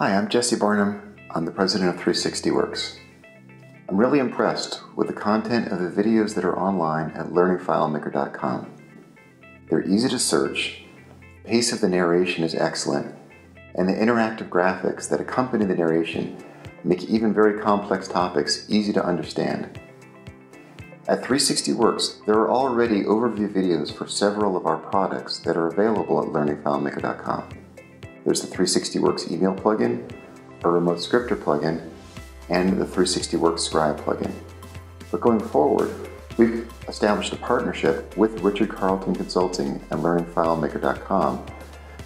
Hi, I'm Jesse Barnum. I'm the president of 360 Works. I'm really impressed with the content of the videos that are online at learningfilemaker.com. They're easy to search, the pace of the narration is excellent, and the interactive graphics that accompany the narration make even very complex topics easy to understand. At 360 Works, there are already overview videos for several of our products that are available at learningfilemaker.com. There's the 360 Works email plugin, a remote scripter plugin, and the 360 Works Scribe plugin. But going forward, we've established a partnership with Richard Carlton Consulting and LearningFileMaker.com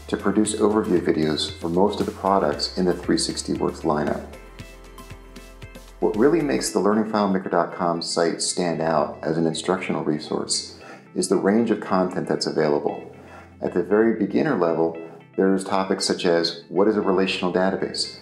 to produce overview videos for most of the products in the 360 Works lineup. What really makes the LearningFileMaker.com site stand out as an instructional resource is the range of content that's available. At the very beginner level, there's topics such as what is a relational database?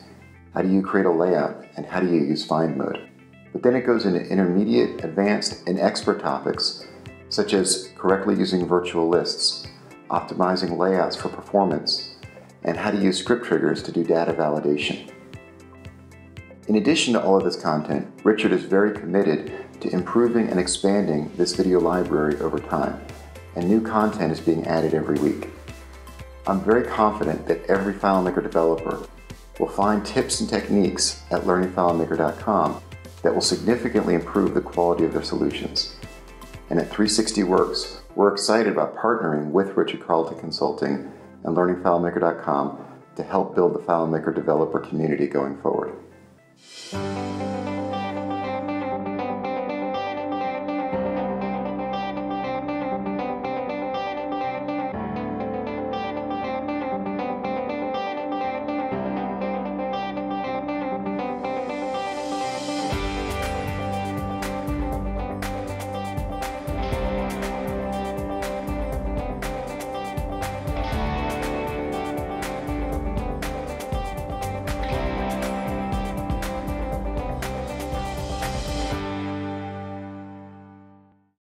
How do you create a layout? And how do you use find mode? But then it goes into intermediate, advanced, and expert topics such as correctly using virtual lists, optimizing layouts for performance, and how to use script triggers to do data validation. In addition to all of this content, Richard is very committed to improving and expanding this video library over time, and new content is being added every week. I'm very confident that every FileMaker developer will find tips and techniques at learningfilemaker.com that will significantly improve the quality of their solutions. And at 360 Works, we're excited about partnering with Richard Carlton Consulting and learningfilemaker.com to help build the FileMaker developer community going forward.